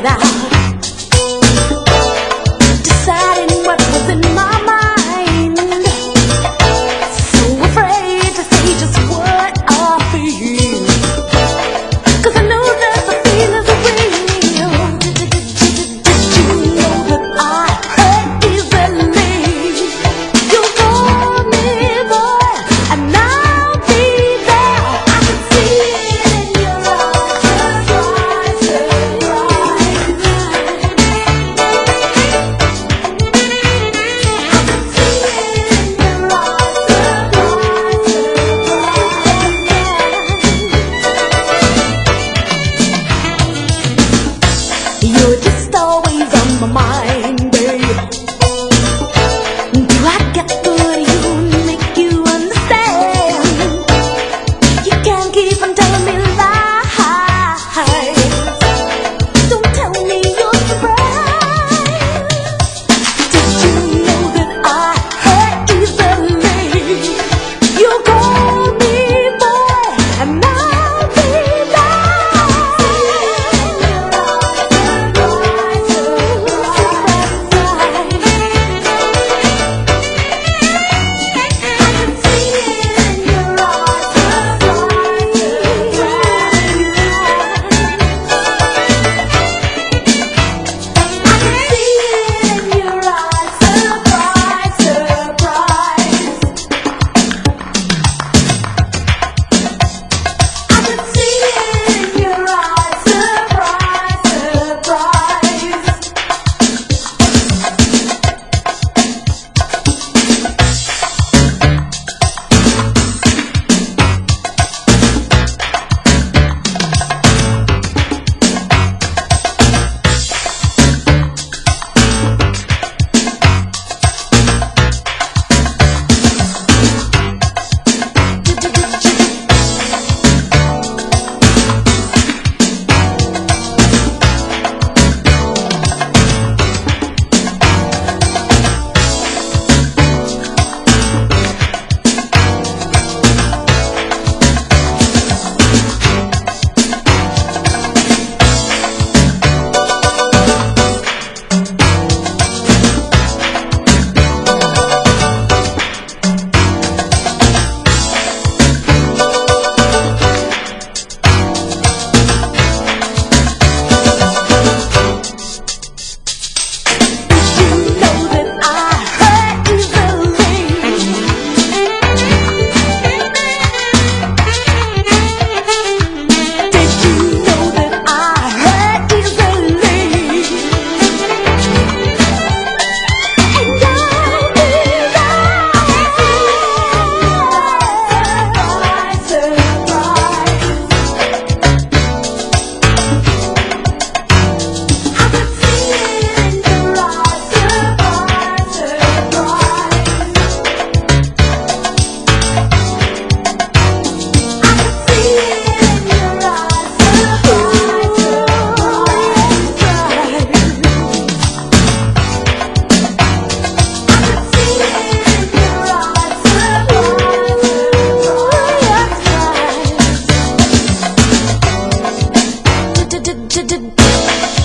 it out. did do.